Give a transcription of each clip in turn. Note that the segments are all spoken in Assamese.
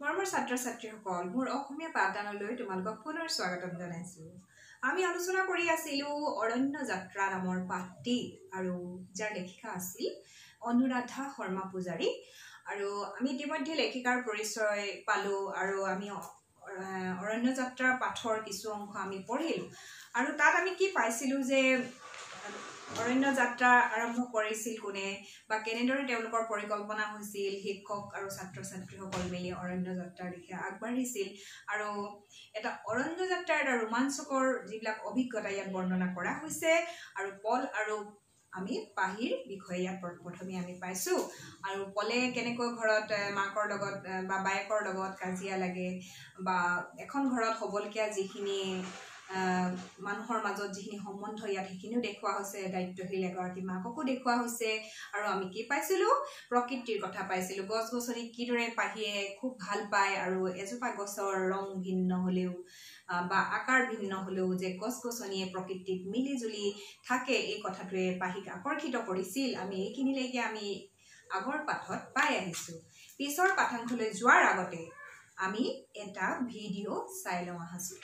মৰমৰ ছাত্ৰ ছাত্ৰীসকল মোৰ অসমীয়া পাঠদানলৈ তোমালোকক পুনৰ স্বাগতম জনাইছোঁ। আমি আলোচনা কৰি আছিলোঁ অৰণ্য যাত্ৰা নামৰ পাঠটি আৰু যাৰ লেখিকা আছিল অনুৰাধা শৰ্মা পূজাৰী। আৰু আমি ইতিমধ্যে লেখিকাৰ পৰিচয় পালোঁ আৰু আমি অৰণ্য যাত্ৰাৰ পাঠৰ কিছু অংশ আমি পঢ়িলোঁ। আৰু তাত আমি কি পাইছিলোঁ যে অৰণ্য যাত্ৰা আৰম্ভ কৰিছিল কোনে বা কেনেদৰে তেওঁলোকৰ পৰিকল্পনা হৈছিল শিক্ষক আৰু ছাত্ৰ ছাত্ৰীসকল মিলি অৰণ্য যাত্ৰাৰ দিশে আগবাঢ়িছিল আৰু এটা অৰণ্য যাত্ৰাৰ এটা ৰোমাঞ্চকৰ যিবিলাক অভিজ্ঞতা ইয়াত বৰ্ণনা কৰা হৈছে আৰু পল আৰু আমি পাহিৰ বিষয়ে ইয়াত প্ৰথমে আমি পাইছোঁ। আৰু পলে কেনেকৈ ঘৰত মাকৰ লগত বা বায়েকৰ লগত কাজিয়া লাগে বা এখন ঘৰত হ'বলগীয়া যিখিনি মানুহৰ মাজত যিখিনি সম্বন্ধ ইয়াত সেইখিনিও দেখুওৱা হৈছে দায়িত্বশীল এগৰাকী মাককো দেখুওৱা হৈছে। আৰু আমি কি পাইছিলোঁ? প্ৰকৃতিৰ কথা পাইছিলোঁ। গছ গছনি কিদৰে পাহিয়ে খুব ভাল পায় আৰু এজোপা গছৰ ৰং ভিন্ন হ'লেও বা আকাৰ ভিন্ন হ'লেও যে গছ গছনিয়ে প্ৰকৃতিত মিলি জুলি থাকে এই কথাটোৱে পাহিক আকৰ্ষিত কৰিছিল। আমি এইখিনিলৈকে আমি আগৰ পাঠত পাই আহিছোঁ। পিছৰ পাঠাংশলৈ যোৱাৰ আগতে আমি এটা ভিডিঅ' চাই লওঁ আহাছোঁ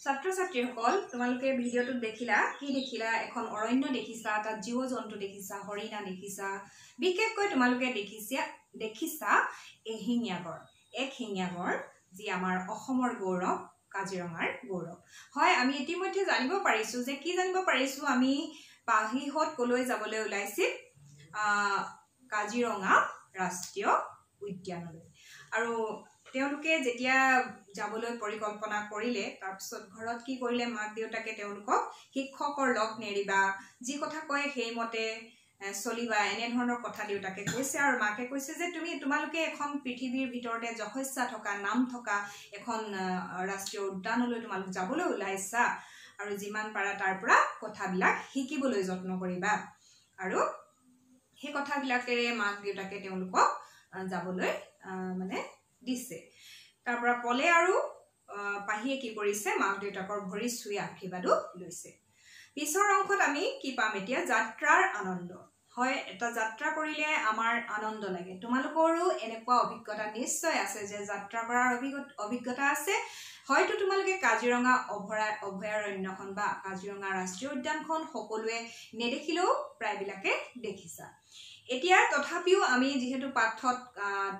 ছাত্ৰ ছাত্ৰীসকল তোমালোকে ভিডিঅ'টোত দেখিলা কি দেখিলা? এখন অৰণ্য দেখিছা তাত জীৱ জন্তু দেখিছা হৰিণা দেখিছা। বিশেষকৈ তোমালোকে দেখিছা দেখিছা এশিঙীয়া গড় এক শিঙীয়া গড় যি আমাৰ অসমৰ গৌৰৱ কাজিৰঙাৰ গৌৰৱ। হয় আমি ইতিমধ্যে জানিব পাৰিছোঁ যে কি জানিব পাৰিছোঁ আমি পাহিহঁত কলৈ যাবলৈ ওলাইছিল? কাজিৰঙা ৰাষ্ট্ৰীয় উদ্যানলৈ। আৰু তেওঁলোকে যেতিয়া যাবলৈ পৰিকল্পনা কৰিলে তাৰপিছত ঘৰত কি কৰিলে মাক দেউতাকে তেওঁলোকক শিক্ষকৰ লগ নেৰিবা যি কথা কয় সেইমতে চলিবা এনেধৰণৰ কথা দেউতাকে কৈছে আৰু মাকে কৈছে যে তুমি তোমালোকে এখন পৃথিৱীৰ ভিতৰতে যশস্যা থকা নাম থকা এখন ৰাষ্ট্ৰীয় উদ্যানলৈ তোমালোক যাবলৈ ওলাইছা আৰু যিমান পাৰা তাৰ পৰা কথাবিলাক শিকিবলৈ যত্ন কৰিবা। আৰু সেই কথাবিলাকেৰে মাক দেউতাকে তেওঁলোকক যাবলৈ মানে দিছে। তাৰ পৰা পলে আৰু পাহিয়ে কি কৰিছে মাক দেউতাকৰ ভৰি চুই আশীৰ্বাদো লৈছে। পিছৰ অংশত আমি কি পাম এতিয়া? যাত্ৰাৰ আনন্দ। হয় এটা যাত্ৰা কৰিলে আমাৰ আনন্দ লাগে। তোমালোকৰো এনেকুৱা অভিজ্ঞতা নিশ্চয় আছে যে যাত্ৰা কৰাৰ অভিজ্ঞতা আছে। হয়তো তোমালোকে কাজিৰঙা অভয়া অভয়াৰণ্যখন বা কাজিৰঙা ৰাষ্ট্ৰীয় উদ্যানখন সকলোৱে নেদেখিলেও প্ৰায়বিলাকে দেখিছা। এতিয়া তথাপিও আমি যিহেতু পাঠত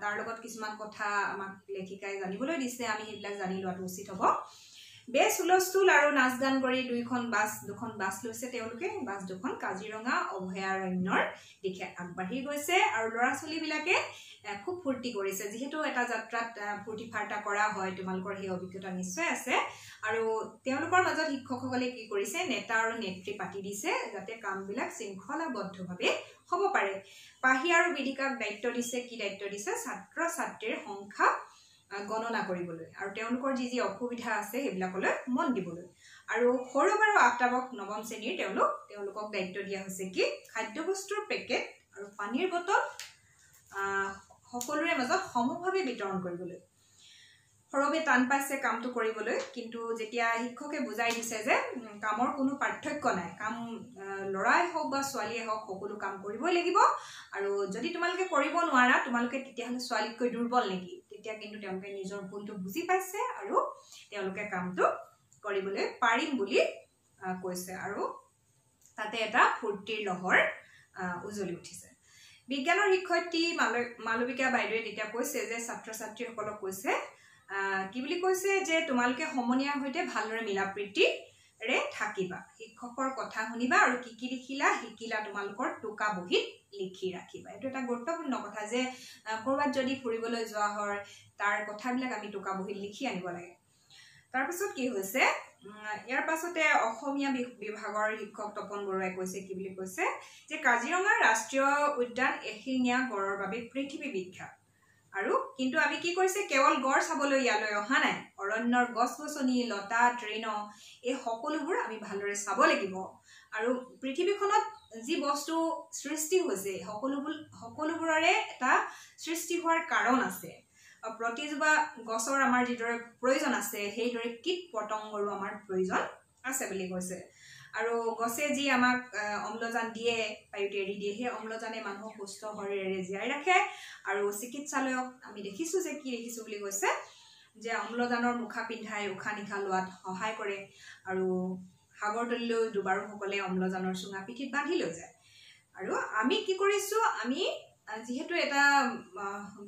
তাৰ লগত কিছুমান কথা আমাক লেখিকাই জানিবলৈ দিছে আমি সেইবিলাক জানি লোৱাটো উচিত হ'ব। বেছ হুলস্থুল আৰু নাচ গান কৰি দুইখন বাছ দুখন বাছ লৈছে তেওঁলোকে। বাছ দুখন কাজিৰঙা অভয়াৰণ্যৰ দিশে আগবাঢ়ি গৈছে আৰু ল'ৰা ছোৱালীবিলাকে খুব ফূৰ্তি কৰিছে। যিহেতু এটা যাত্ৰাত ফূৰ্তি ফাৰ্তা কৰা হয় তোমালোকৰ সেই অভিজ্ঞতা নিশ্চয় আছে। আৰু তেওঁলোকৰ মাজত শিক্ষকসকলে কি কৰিছে নেতা আৰু নেত্ৰী পাতি দিছে যাতে কামবিলাক শৃংখলাবদ্ধভাৱে হ'ব পাৰে। পাহি আৰু বিদিকাক দায়িত্ব দিছে কি দায়িত্ব দিছে? ছাত্ৰ ছাত্ৰীৰ সংখ্যা গণনা কৰিবলৈ আৰু তেওঁলোকৰ যি যি অসুবিধা আছে সেইবিলাকলৈ মন দিবলৈ। আৰু সৌৰভ আৰু আফতাবক নৱম শ্ৰেণীৰ তেওঁলোক তেওঁলোকক দায়িত্ব দিয়া হৈছে কি? খাদ্যবস্তুৰ পেকেট আৰু পানীৰ বটল সকলোৰে মাজত সমভাৱে বিতৰণ কৰিবলৈ। সৰবে টান পাইছে কামটো কৰিবলৈ কিন্তু যেতিয়া শিক্ষকে বুজাই দিছে যে কামৰ কোনো পাৰ্থক্য নাই কাম ল'ৰাই হওক বা ছোৱালীয়ে হওক সকলো কাম কৰিবই লাগিব আৰু যদি তোমালোকে কৰিব নোৱাৰা তোমালোকে তেতিয়াহ'লে ছোৱালীতকৈ দুৰ্বল নেকি? তেতিয়া কিন্তু তেওঁলোকে নিজৰ ভুলটো বুজি পাইছে আৰু তেওঁলোকে কামটো কৰিবলৈ পাৰিম বুলি কৈছে আৰু তাতে এটা ফূৰ্তিৰ লহৰ উজলি উঠিছে। বিজ্ঞানৰ শিক্ষয়িত্ৰী মাল মালবিকা বাইদেৱে তেতিয়া কৈছে যে ছাত্ৰ ছাত্ৰীসকলক কৈছে কি বুলি কৈছে যে তোমালোকে সমনীয়াৰ সৈতে ভালদৰে মিলা প্ৰীতিৰে থাকিবা। শিক্ষকৰ কথা শুনিবা আৰু কি কি লিখিলা শিকিলা তোমালোকৰ টোকা বহীত লিখি ৰাখিবা। এইটো এটা গুৰুত্বপূৰ্ণ কথা যে ক'ৰবাত যদি ফুৰিবলৈ যোৱা হয় তাৰ কথাবিলাক আমি টোকা বহীত লিখি আনিব লাগে। তাৰপিছত কি হৈছে ইয়াৰ পাছতে অসমীয়া বিভাগৰ শিক্ষক তপন বৰুৱাই কৈছে কি বুলি কৈছে যে কাজিৰঙা ৰাষ্ট্ৰীয় উদ্যান এশিঙীয়া গড়ৰ বাবে পৃথিৱী বিখ্যাত। আৰু কিন্তু আমি কি কৰিছে কেৱল গড় চাবলৈ ইয়ালৈ অহা নাই। অৰণ্যৰ গছ গছনি লতা তৃণ এই সকলোবোৰ আমি ভালদৰে চাব লাগিব। আৰু পৃথিৱীখনত যি বস্তু সৃষ্টি হৈছে সকলোবোৰ সকলোবোৰৰে এটা সৃষ্টি হোৱাৰ কাৰণ আছে। প্ৰতিজোপা গছৰ আমাৰ যিদৰে প্ৰয়োজন আছে সেইদৰে কীট পতংগৰো আমাৰ প্ৰয়োজন আছে বুলি কৈছে। আৰু গছে যি আমাক অম্লজান দিয়ে বায়ুত এৰি দিয়ে সেই অম্লজানে মানুহক সুস্থ শৰীৰেৰে জীয়াই ৰাখে। আৰু চিকিৎসালয়ক আমি দেখিছোঁ যে কি দেখিছোঁ বুলি কৈছে যে অম্লজানৰ মুখা পিন্ধাই উশাহ নিশাহ লোৱাত সহায় কৰে। আৰু সাগৰ তলিলৈ দুবাৰুসকলে অম্লজানৰ চুঙা পিঠিত বান্ধি লৈ যায়। আৰু আমি কি কৰিছোঁ আমি যিহেতু এটা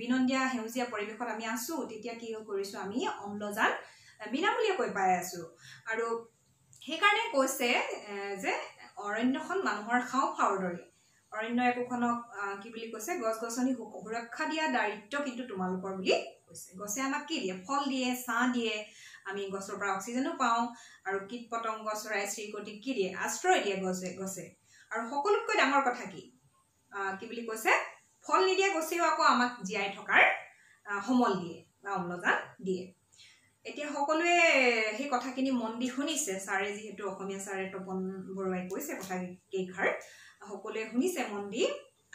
বিনন্দীয়া সেউজীয়া পৰিৱেশত আমি আছোঁ তেতিয়া কি কৰিছোঁ আমি অম্লজান বিনামূলীয়াকৈ পাই আছোঁ। আৰু সেইকাৰণে কৈছে যে অৰণ্যখন মানুহৰ খাওঁ খাওঁৰ দৰে। অৰণ্য একোখনক কি বুলি কৈছে গছ গছনি সুৰক্ষা দিয়া দায়িত্ব কিন্তু তোমালোকৰ বুলি কৈছে। গছে আমাক কি দিয়ে? ফল দিয়ে ছাঁ দিয়ে আমি গছৰ পৰা অক্সিজেনো পাওঁ আৰু কীট পতংগ চৰাই চিৰিকটিক কি দিয়ে? আশ্ৰয় দিয়ে গছে গছে। আৰু সকলোতকৈ ডাঙৰ কথা কি? কি বুলি কৈছে? ফল নিদিয়া গছেও আকৌ আমাক জীয়াই থকাৰ সমল দিয়ে বা অম্লজান দিয়ে। এতিয়া সকলোৱে সেই কথাখিনি মন দি শুনিছে। ছাৰে যিহেতু অসমীয়া ছাৰে তপন বৰুৱাই কৈছে কথা কেইষাৰ সকলোৱে শুনিছে মন দি।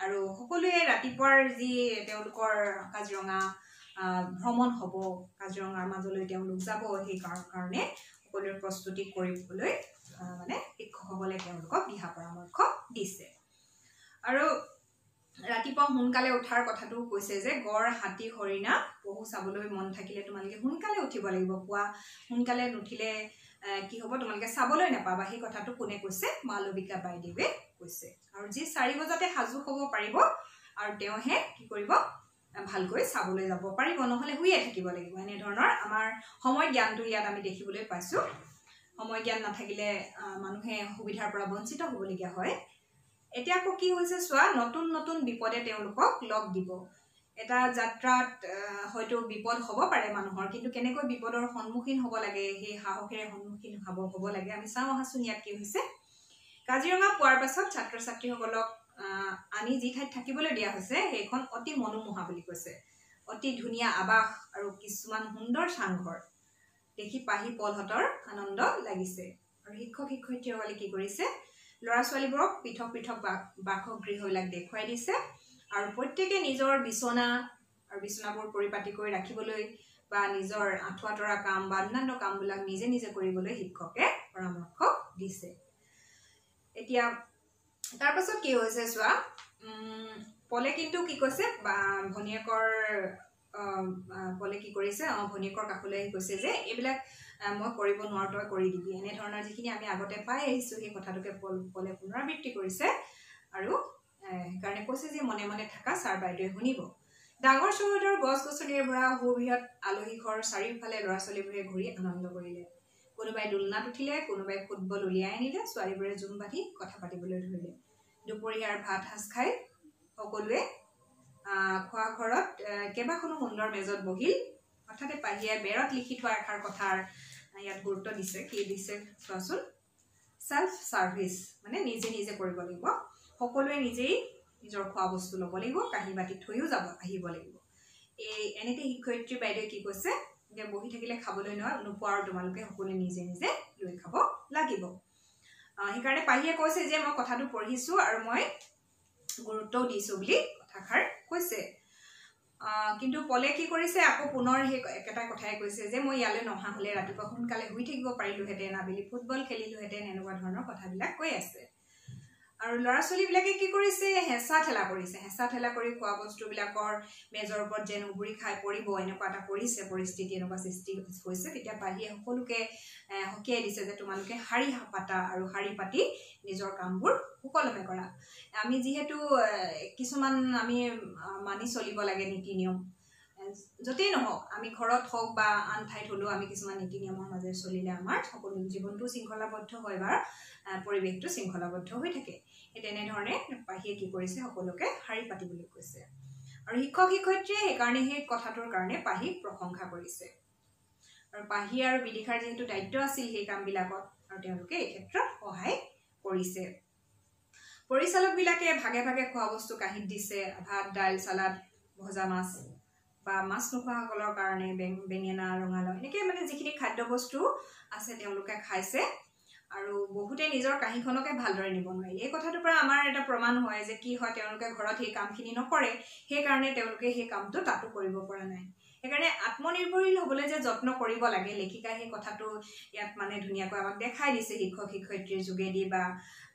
আৰু সকলোৱে ৰাতিপুৱাৰ যি তেওঁলোকৰ কাজিৰঙা ভ্ৰমণ হ'ব কাজিৰঙাৰ মাজলৈ তেওঁলোক যাব সেই কাৰণে সকলোৱে প্ৰস্তুতি কৰিবলৈ মানে শিক্ষকসকলে তেওঁলোকক দিহা পৰামৰ্শ দিছে। আৰু ৰাতিপুৱা সোনকালে উঠাৰ কথাটো কৈছে যে গড় হাতী হৰিণা পহু চাবলৈ মন থাকিলে তোমালোকে সোনকালে উঠিব লাগিব। পুৱা সোনকালে নুঠিলে কি হ'ব? তোমালোকে চাবলৈ নাপাবা। সেই কথাটো কোনে কৈছে? মালবিকা বাইদেৱে কৈছে। আৰু যি চাৰি বজাতে সাজু হ'ব পাৰিব আৰু তেওঁহে কি কৰিব? ভালকৈ চাবলৈ যাব পাৰিব। নহ'লে শুয়ে থাকিব লাগিব। এনেধৰণৰ আমাৰ সময় জ্ঞানটো ইয়াত আমি দেখিবলৈ পাইছোঁ। সময় জ্ঞান নাথাকিলে মানুহে সুবিধাৰ পৰা বঞ্চিত হ'বলগীয়া হয়। এতিয়া আকৌ কি হৈছে চোৱা নতুন নতুন বিপদে তেওঁলোকক লগ দিব। এটা যাত্ৰাত হয়তো বিপদ হ'ব পাৰে মানুহৰ কিন্তু কেনেকৈ বিপদৰ সন্মুখীন হ'ব লাগে সেই সাহসেৰে সন্মুখীন হ'ব হ'ব লাগে আমি চাওঁ আহাচোন ইয়াত কি হৈছে। কাজিৰঙা পোৱাৰ পাছত ছাত্ৰ ছাত্ৰীসকলক আনি যি ঠাইত থাকিবলৈ দিয়া হৈছে সেইখন অতি মনোমোহা বুলি কৈছে। অতি ধুনীয়া আৱাস আৰু কিছুমান সুন্দৰ চাংঘৰ। দেখি পাহি পলহঁতৰ আনন্দ লাগিছে। আৰু শিক্ষক শিক্ষয়িত্ৰীসকলে কি কৰিছে ল'ৰা ছোৱালীবোৰক পৃথক পৃথক বাসগৃহবিলাক দেখুৱাই দিছে। আৰু প্ৰত্যেকে নিজৰ বিচনা আৰু বিচনাবোৰ পৰিপাতি কৰি ৰাখিবলৈ বা নিজৰ আঁঠুৱা তৰা কাম বা অন্যান্য কামবিলাক নিজে নিজে কৰিবলৈ শিক্ষকে পৰামৰ্শ দিছে। এতিয়া তাৰপাছত কি হৈছে চোৱা? পলে কিন্তু কি কৈছে? ভনীয়েকৰ পলে কি কৰিছে? অঁ ভনীয়েকৰ কাষলৈ আহি কৈছে যে এইবিলাক মই কৰিব নোৱাৰো তই কৰি দিবি। এনেধৰণৰ যিখিনি আমি আগতে পাই আহিছোঁ সেই কথাটোকে পল পুনৰাবৃত্তি কৰিছে আৰু সেইকাৰণে কৈছে যে মনে মনে থকা ছাৰ বাইদেৱে শুনিব। ডাঙৰ চহৰৰ গছ গছনিৰে ভৰা সুবৃহৎ আলহী ঘৰ চাৰিওফালে ল'ৰা ছোৱালীবোৰে ঘূৰি আনন্দ কৰিলে। কোনোবাই দোলনাত উঠিলে কোনোবাই ফুটবল উলিয়াই আনিলে ছোৱালীবোৰে জুম বান্ধি কথা পাতিবলৈ ধৰিলে। দুপৰীয়াৰ ভাত সাজ খাই সকলোৱে খোৱা ঘৰত কেইবাখনো সুন্দৰ মেজত বহিল। হঠাতে পাহিয়াই বেৰত লিখি থোৱা এষাৰ কথাৰ ইয়াত গুৰুত্ব দিছে কি দিছে চোৱাচোন চেল্ফ ছাৰ্ভিচ মানে নিজে নিজে কৰিব লাগিব। সকলোৱে নিজেই নিজৰ খোৱা বস্তু ল'ব লাগিব কাঁহী বাতি থৈও যাব আহিব লাগিব। এই এনেকৈ শিক্ষয়িত্ৰী বাইদেৱে কি কৈছে? যে বহি থাকিলে খাবলৈ নোৱা নোপোৱা আৰু তোমালোকে সকলোৱে নিজে নিজে লৈ খাব লাগিব। সেইকাৰণে পাহিয়ে কৈছে যে মই কথাটো পঢ়িছোঁ আৰু মই গুৰুত্বও দিছোঁ বুলি কথাষাৰ কৈছে। কিন্তু পলে কি কৰিছে আকৌ পুনৰ সেই একেটা কথাই কৈছে যে মই ইয়ালৈ নহা হ'লে ৰাতিপুৱা সোনকালে শুই থাকিব পাৰিলোহেঁতেন আবেলি ফুটবল খেলিলোহেঁতেন এনেকুৱা ধৰণৰ কথাবিলাক কৈ আছে। আৰু ল'ৰা ছোৱালীবিলাকে কি কৰিছে? হেঁচা ঠেলা কৰিছে। হেঁচা ঠেলা কৰি খোৱা বস্তুবিলাকৰ মেজৰ ওপৰত যেন উগুৰি খাই পৰিব এনেকুৱা এটা কৰিছে পৰিস্থিতি এনেকুৱা সৃষ্টি হৈছে। তেতিয়া পাহিয়ে সকলোকে সকীয়াই দিছে যে তোমালোকে শাৰী পাতা আৰু শাৰী পাতি নিজৰ কামবোৰ সুকলমে কৰা। আমি যিহেতু কিছুমান আমি মানি চলিব লাগে নীতি নিয়ম য'তেই নহওক আমি ঘৰত হওক বা আন ঠাইত হ'লেও আমি কিছুমান নীতি নিয়মৰ মাজেৰে চলিলে আমাৰ সকলো জীৱনটো শৃংখলাবদ্ধ হয় বা পৰিৱেশটো শৃংখলাবদ্ধ হৈ থাকে। সেই তেনেধৰণে পাহিয়ে কি কৰিছে সকলোকে শাৰী পাতিবলৈ কৈছে। আৰু শিক্ষক শিক্ষয়িত্ৰীয়ে সেইকাৰণে সেই কথাটোৰ কাৰণে পাহিক প্ৰশংসা কৰিছে। আৰু পাহি আৰু বিদিশাৰ যিহেতু দায়িত্ব আছিল সেই কামবিলাকত আৰু তেওঁলোকে এই ক্ষেত্ৰত সহায় কৰিছে। পৰিচালকবিলাকে ভাগে ভাগে খোৱা বস্তু কাঁহীত দিছে ভাত দাইল চালাড ভজা মাছ বা মাছ নোখোৱাসকলৰ কাৰণে বেঙেনা ৰঙালাও এনেকৈ মানে যিখিনি খাদ্য বস্তু আছে তেওঁলোকে খাইছে আৰু বহুতে নিজৰ কাঁহীখনকে ভালদৰে নিব নোৱাৰিলে এই কথাটোৰ পৰা আমাৰ এটা প্ৰমাণ হয় যে কি হয় তেওঁলোকে ঘৰত সেই কামখিনি নকৰে সেইকাৰণে তেওঁলোকে সেই কামটো তাতো কৰিব পৰা নাই। সেইকাৰণে আত্মনিৰ্ভৰশীল হ'বলৈ যে যত্ন কৰিব লাগে লেখিকাই সেই কথাটো ইয়াত মানে ধুনীয়াকৈ আমাক দেখাই দিছে শিক্ষক শিক্ষয়িত্ৰীৰ যোগেদি বা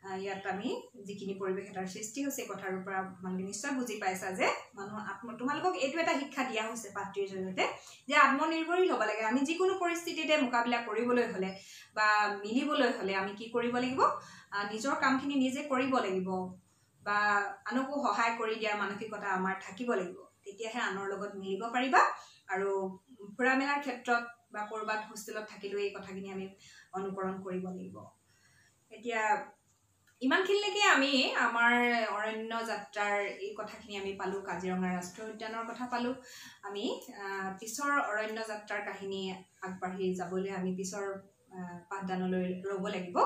ইয়াত আমি যিখিনি পৰিৱেশ এটাৰ সৃষ্টি হৈছে এই কথাটোৰ পৰা তোমালোকে নিশ্চয় বুজি পাইছা যে মানুহ আত্ম তোমালোকক এইটো এটা শিক্ষা দিয়া হৈছে পাঠটিৰ জৰিয়তে যে আত্মনিৰ্ভৰশীল হ'ব লাগে। আমি যিকোনো পৰিস্থিতিতে মোকাবিলা কৰিবলৈ হ'লে বা মিলিবলৈ হ'লে আমি কি কৰিব লাগিব? নিজৰ কামখিনি নিজে কৰিব লাগিব বা আনকো সহায় কৰি দিয়াৰ মানসিকতা আমাৰ থাকিব লাগিব। তেতিয়াহে আনৰ লগত মিলিব পাৰিবা আৰু ফুৰা মেলাৰ ক্ষেত্ৰত বা ক'ৰবাত হোষ্টেলত থাকিলেও এই কথাখিনি আমি অনুকৰণ কৰিব লাগিব। এতিয়া ইমানখিনিলৈকে আমি আমাৰ অৰণ্য যাত্ৰাৰ এই কথাখিনি আমি পালোঁ কাজিৰঙা ৰাষ্ট্ৰীয় উদ্যানৰ কথা পালোঁ। আমি পিছৰ অৰণ্য যাত্ৰাৰ কাহিনী আগবাঢ়ি যাবলৈ আমি পিছৰ পাঠদানলৈ ৰ'ব লাগিব।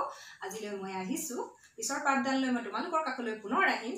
আজিলৈ মই আহিছোঁ। পিছৰ পাঠদানলৈ মই তোমালোকৰ কাষলৈ পুনৰ আহিম।